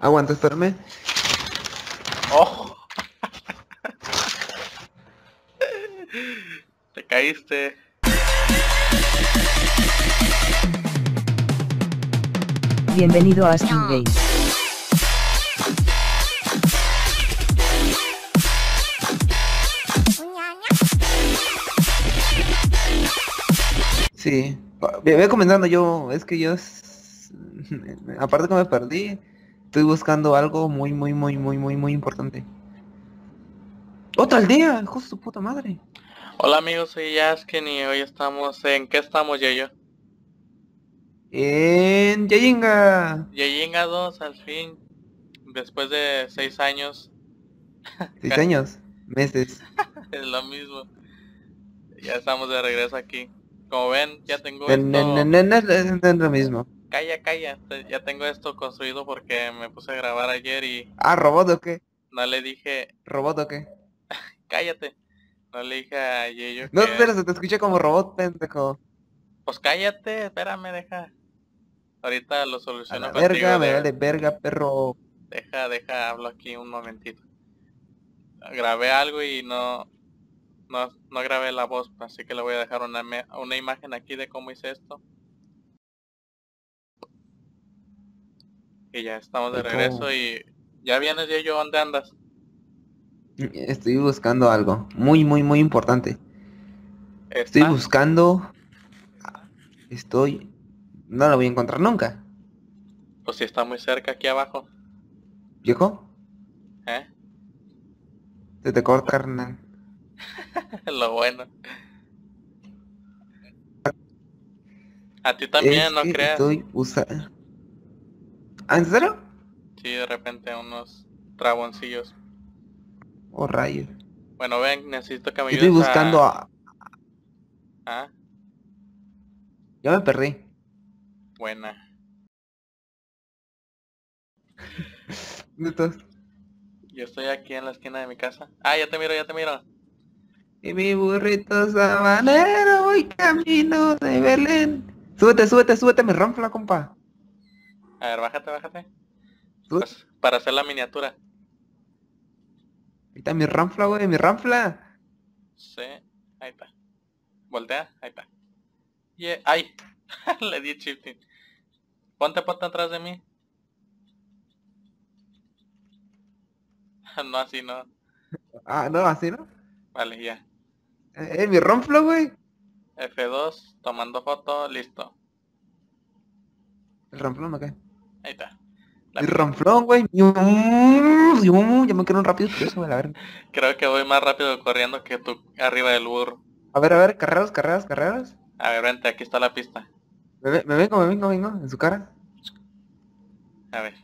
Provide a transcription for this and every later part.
Aguanta, espérame. ¡Oh! Te caíste. Bienvenido a Skin Game. Sí. Ve, ve comentando yo, es que yo... s- Aparte que me perdí, estoy buscando algo muy, muy, muy, muy, muy, muy importante. ¡Otra aldea! ¡Hijo de su puta madre! Hola amigos, soy Yaskin y hoy estamos en... ¿Qué estamos, Yayo? En Yayinga. Yayinga 2, al fin. Después de 6 años. Seis años, meses. Es lo mismo. Ya estamos de regreso aquí. Como ven, ya tengo No, esto... no, no, no, no es lo mismo. Calla, calla. Ya tengo esto construido porque me puse a grabar ayer y Ah, ¿robot o qué? no le dije... ¿Robot o qué? Cállate. No le dije a Yayo No, que... pero se te escucha como robot, pendejo. Pues cállate, espérame, deja. Ahorita lo A soluciono contigo. verga, me vale verga, perro. Deja, deja, hablo aquí un momentito. Grabé algo y no, no, no grabé la voz, así que le voy a dejar una, una imagen aquí de cómo hice esto. Y ya estamos de regreso y ya vienes yo, ¿dónde andas? Estoy buscando algo muy, muy, muy importante. Estoy buscando... Estoy... No lo voy a encontrar nunca. Pues si está muy cerca aquí abajo, ¿Viejo? ¿eh? Se te corta, carnal. Lo bueno. A ti también, Es no que creas. Estoy usando... ¿Ah, en serio? Sí, de repente unos traboncillos. Oh, rayos. Bueno, ven, necesito que me Estoy ayudes buscando a... a... Ah, Ya me perdí. buena. ¿Dónde estás? Yo estoy aquí en la esquina de mi casa. Ah, ya te miro, ya te miro. Y mi burrito sabanero voy camino de Belén. Súbete, súbete, súbete, me ronfla, compa. A ver, bájate, bájate. Pues, para hacer la miniatura. Ahí está mi ranfla, güey, mi ranfla. Sí, ahí está. Voltea, ahí está. Y ¡Ay! Le di shifting. Ponte, ponte atrás de mí. no, así no. Ah, no, así, ¿no? Vale, ya. Eh, mi ranfla, güey. F2, tomando foto, listo. El ranflón, ¿no qué? Ahí está. La- Mi ranflón, güey. Ya me quiero un rápido por eso, güey, a ver. Creo que voy más rápido corriendo que tú arriba del burro. A ver, a ver, carreras, carreras, carreras. A ver, vente, aquí está la pista. Me, me vengo, me vengo, vengo, en su cara. A ver.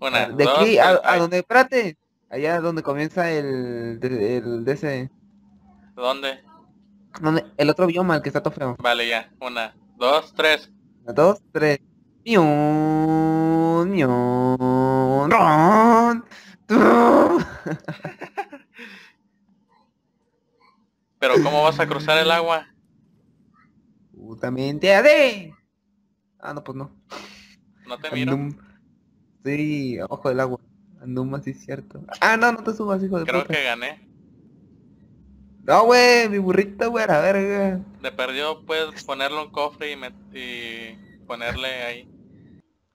Una, de dos, aquí a, donde, espérate. Allá donde comienza el, de, el de ese, ¿Dónde? donde, el otro bioma, el que está todo feo. Vale, ya. Una, dos, tres. Una, dos, tres. Pero ¿cómo vas a cruzar el agua? Putamente AD. Ah, no, pues no. No te miro. Andum. Sí, abajo del agua. Andum, así es cierto. Ah, no, no te subas, hijo de Creo puta. que gané. No, güey, mi burrito, güey, a la verga. De perdió puedes ponerle un cofre y, y ponerle ahí.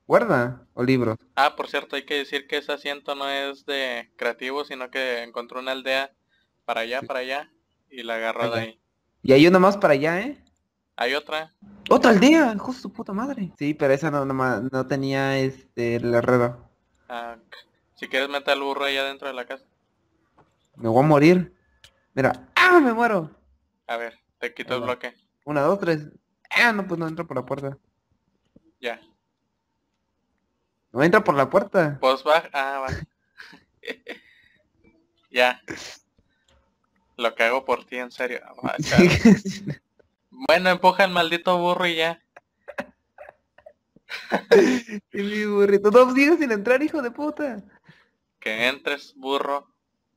¿Guarda o libros? Ah, por cierto, hay que decir que ese asiento no es de creativo, sino que encontró una aldea para allá, para allá, y la agarró de Allá. ahí. Y hay uno más para allá, ¿eh? Hay otra. ¡Otra aldea! ¡Hijo de su puta madre! Sí, pero esa no, no, no tenía este el herrero. Ah, si quieres meter al burro ahí adentro de la casa. Me voy a morir. Mira. ¡Ah! Me muero. A ver, te quito el va. bloque. Una, dos, tres. ¡Ah! No, pues no entro por la puerta. Ya. No entra por la puerta. Pues baja. Ah, va. ya. Lo que hago por ti, en serio. Ah. Bueno, empuja el maldito burro y ya. y mi burrito. No, sigue sin entrar, hijo de puta. Que entres, burro.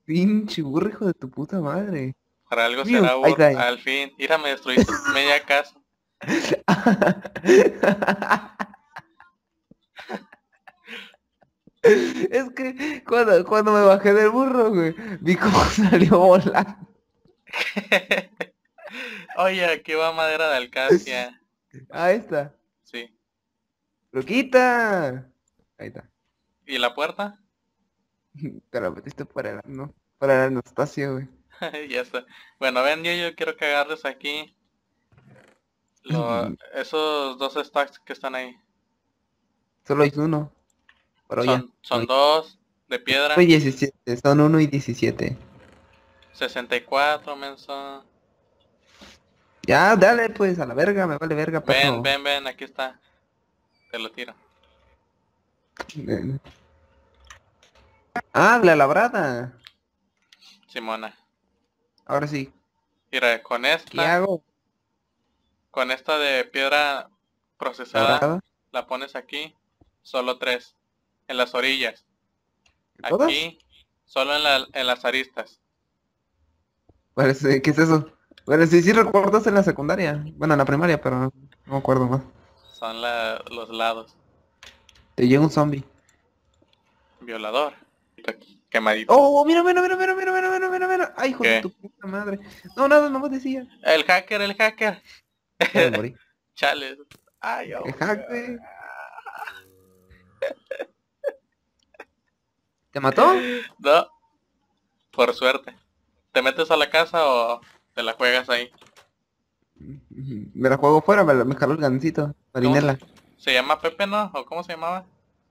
Pinche burro, hijo de tu puta madre. Para algo Mío, será burro. Al fin. Mira, me destruiste media casa. Es que cuando, cuando me bajé del burro, güey, vi cómo salió volando. Oye, aquí va madera de alcacia. Ahí está. Sí. ¡Loquita! Ahí está. ¿Y la puerta? Te la metiste para el, no, para el Anastasio, güey. ya está. Bueno, ven, yo, yo quiero que agarres aquí lo- esos dos stacks que están ahí. Solo hice uno. Pero ya. Son, son dos de piedra, Soy 17, son 1 y 17. 64 menso. Ya, dale pues, a la verga, me vale verga, perro. Ven, ven, ven, aquí está. Te lo tiro. Ven. Ah, la labrada. Simona. Ahora sí. Mira, con ¿Qué esta, hago? con esta de piedra procesada, ¿Labrada? la pones aquí, solo tres. En las orillas. ¿Todas? Aquí, solo en, la- en las aristas. Parece, ¿qué es eso? Bueno, sí, sí recuerdas en la secundaria. Bueno, en la primaria, pero no, me acuerdo más. Son la- los lados. Te llega un zombie. Violador. Quemadito. Oh, mira, mira, mira, mira, mira, mira, mira, mira, mira. Ay, hijo de tu puta madre. No, nada, no me decía. El hacker, el hacker. Chale. Ay, oh. El hack, güey. ¿Te mató? No. Por suerte. ¿Te metes a la casa o te la juegas ahí? Me la juego fuera, me, la- me jaló el gancito. Marinela. ¿Se llama Pepe, no? ¿O cómo se llamaba?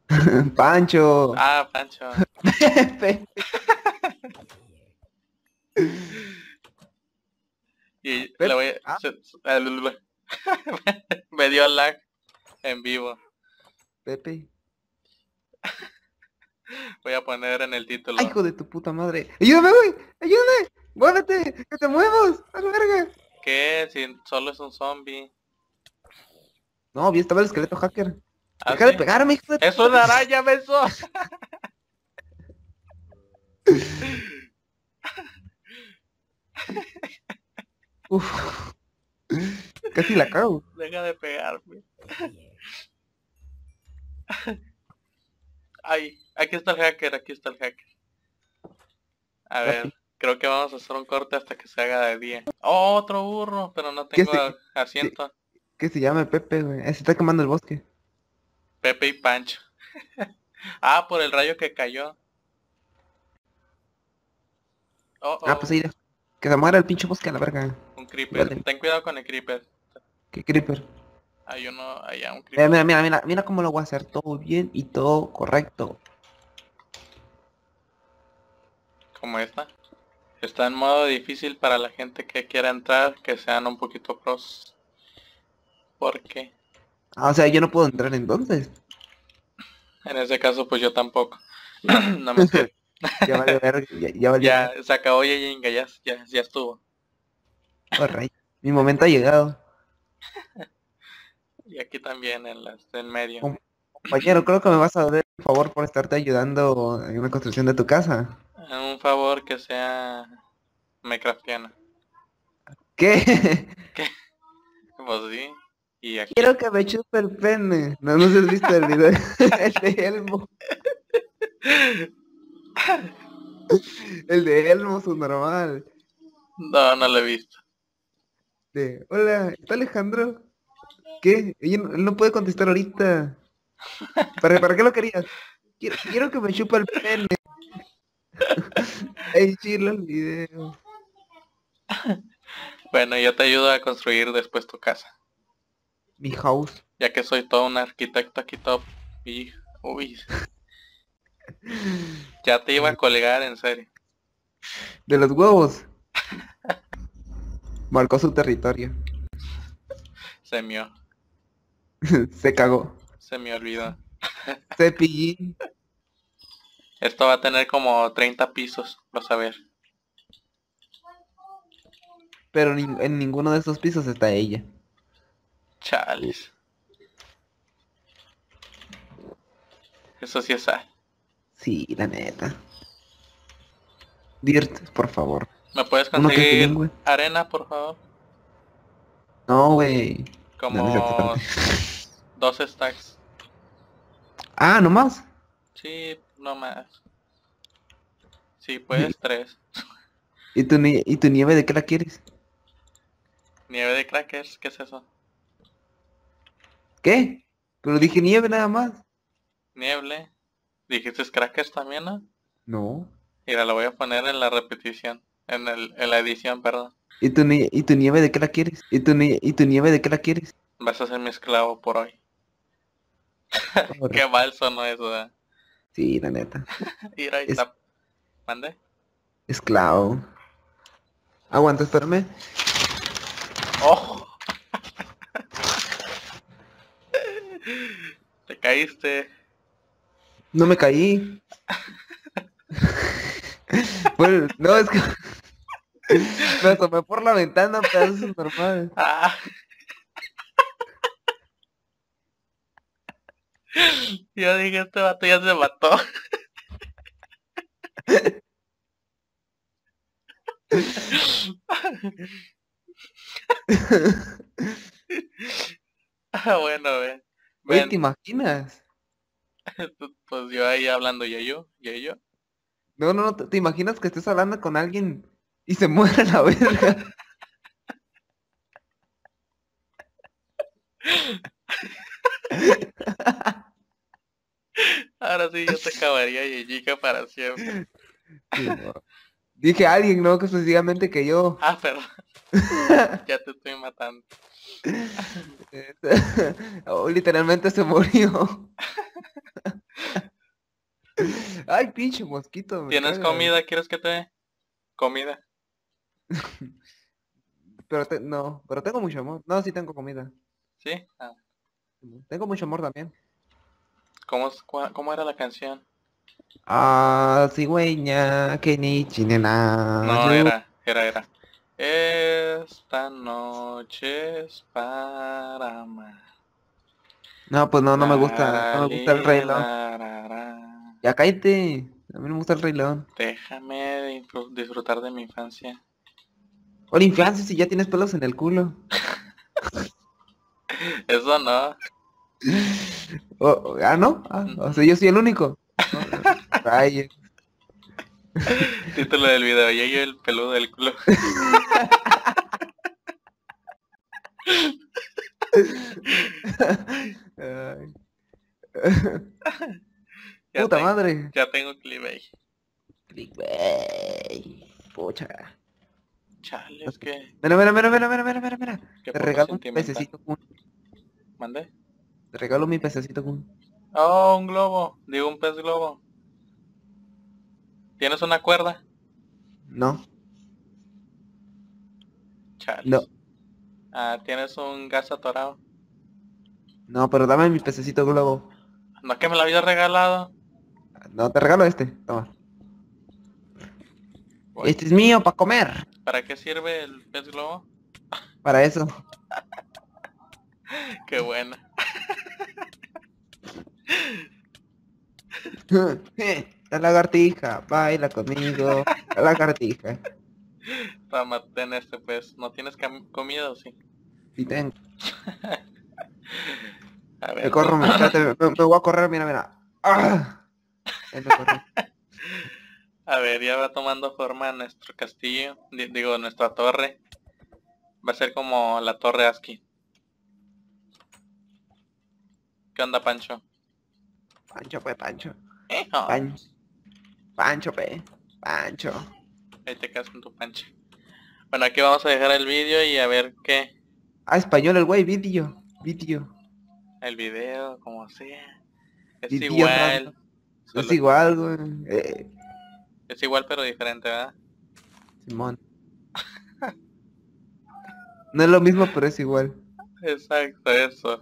Pancho. Ah, Pancho. Pepe. Y Pepe, le voy a... ah. Me dio lag en vivo. Pepe. Voy a poner en el título. Ay, hijo de tu puta madre. Ayúdame, güey. Ayúdame. Muévete. Que te muevas. A la verga. ¿Qué? Si solo es un zombie. No, vi estaba el esqueleto hacker. ¿Ah, Deja de pegarme, hijo de... ¡Es una araña, beso! Uf. Casi la cago. Deja de pegarme. Ay, aquí está el hacker, aquí está el hacker. A ver, creo que vamos a hacer un corte hasta que se haga de día. Oh, otro burro, pero no ¿Qué tengo se- asiento. Que se llame Pepe, güey. Ahí Se está quemando el bosque. Pepe y Pancho. ah, por el rayo que cayó. Oh, oh, Ah, pues ahí. Que se muera el pinche bosque a la verga. un creeper. vale. Ten cuidado con el creeper. Qué creeper. Hay uno allá, un Mira, mira, mira, mira, mira cómo lo voy a hacer todo bien y todo correcto. como esta. Está en modo difícil para la gente que quiera entrar, que sean un poquito pros. Porque Ah, o sea, yo no puedo entrar entonces. en ese caso pues yo tampoco. no me. Ya vale ya, ya vale Ya se acabó Yayinga, ya, ya, ya estuvo. Oh. Mi momento ha llegado. Y aquí también en las en medio. Compañero, creo que me vas a dar un favor por estarte ayudando en la construcción de tu casa. Un favor que sea Minecraftiana. ¿Qué? Pues sí. Y aquí. Quiero que me chupe el pene. No, no sé si has visto el video. el de Elmo. El de Elmo, su normal. No, no lo he visto. De, hola, ¿está Alejandro? ¿Qué? Ella no- él no puede contestar ahorita. ¿Para, ¿Para qué lo querías? Quiero, quiero que me chupa el pene. Ay, chilo el video. Bueno, yo te ayudo a construir después tu casa. Mi house. Ya que soy todo un arquitecto aquí top. Y. Uy. Ya te iba a colgar, en serio. De los huevos. Marcó su territorio. Se me, Se cagó. se me olvidó. Cepillín. Esto va a tener como 30 pisos, vas a ver. Pero en ninguno de esos pisos está ella. Chales. Eso sí es sad. Sí, la neta. Dirt, por favor. ¿Me puedes conseguir arena, por favor? No, güey. Como No, no dos stacks. Ah, nomás. Sí, no más. Sí, pues tres. ¿Y tu, ¿Y tu nieve de qué la quieres? Nieve de crackers, ¿qué es eso? ¿Qué? Pero dije nieve nada más. Nieve. Dijiste crackers también, ¿no? No. Mira, lo voy a poner en la repetición. En, el, en la edición, perdón. ¿Y tu, ¿Y tu nieve de qué la quieres? ¿Y tu, ¿Y tu nieve de qué la quieres? Vas a ser mi esclavo por hoy. Qué mal sonó eso, ¿eh? Sí, la neta. Ahí Es-. ¿Mande? Esclavo. Aguanta, espérame. ¡Oh! Te caíste. No me caí. Bueno, no, es que... Me asomé por la ventana, pero eso es normal. Ah. Yo dije, este vato ya se mató. Ah, bueno, ven. Oye, ¿te imaginas? pues yo ahí hablando y yo, y yo. No, no, no, ¿te, te imaginas que estés hablando con alguien y se muere la verga? Ahora sí yo te acabaría Yeyica para siempre. Sí, no. Dije alguien, ¿no? Que exclusivamente que yo. Ah, perdón. ya te estoy matando. Oh, literalmente se murió. Ay, pinche mosquito. ¿Tienes caga. comida? ¿Quieres que te dé? Comida. Pero te- no, pero tengo mucho amor. No, sí tengo comida. ¿Sí? Ah, Tengo mucho amor también. ¿Cómo, es- cua- ¿Cómo era la canción? Ah, cigüeña, que ni chinena. No, era, era, era. Esta noche es para amar. No, pues no, no me gusta. No me gusta el Rey León. Ya cállate. A mí no me gusta el Rey León. Déjame disfr- disfrutar de mi infancia. Hola, infancia, si ya tienes pelos en el culo. Eso no. Oh, ah, ¿no? Ah, o sea, yo soy el único. No, rayos. Título del video, yo el peludo del culo. Ay. Ya Puta tengo- madre. Ya tengo ahí. Clickbait. Pucha. Chale, es que... Mira, mira, mira, mira, mira, mira, mira, mira. Te regalo un pececito Kun. ¿Mande? Te regalo mi pececito Kun. Oh, un globo. Digo, un pez globo. ¿Tienes una cuerda? No, Chale. no, Ah, ¿tienes un gas atorado? no, pero dame mi pececito globo. No, que me lo habías regalado. No, te regalo este. Toma. Este es mío para comer. ¿Para qué sirve el pez globo? Para eso. Qué buena. La lagartija, baila conmigo. La lagartija. Toma, ten este pues. ¿No tienes comida o sí? Y tengo. A ver. Me corro, me, me- voy a correr, mira, mira. ¡Ah! A ver, ya va tomando forma nuestro castillo. di- digo, nuestra torre. Va a ser como la torre ASCII. ¿Qué onda, Pancho? Pancho, pe, Pancho. Ah, Pancho. Pancho, pe. Pancho. Ahí te quedas con tu pancha. Bueno, aquí vamos a dejar el vídeo y a ver qué. Ah, español el güey, vídeo. Vídeo. El video, como sea. Es Video igual. solo- Es igual, güey. Eh, es igual pero diferente, ¿verdad? Simón. No es lo mismo, pero es igual. Exacto, eso.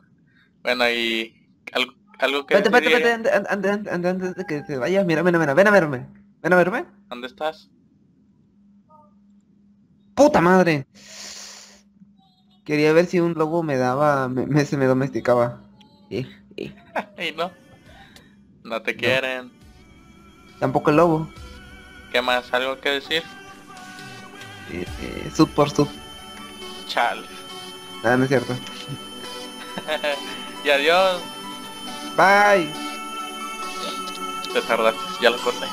Bueno, y algo, algo que Vete, vete, vete, antes, de que te vayas, mira, mira, mira, ven a verme. Ven a verme. ¿Dónde estás? ¡Puta madre! Quería ver si un lobo me daba, me, me- se me domesticaba. Eh, eh. Ay, no. No te quieren. Tampoco el lobo. ¿Qué más? ¿Algo que decir? Eh, eh, sub por sub. Chale. Nada, no es cierto. y adiós. Bye. Te tardaste, ya lo corté.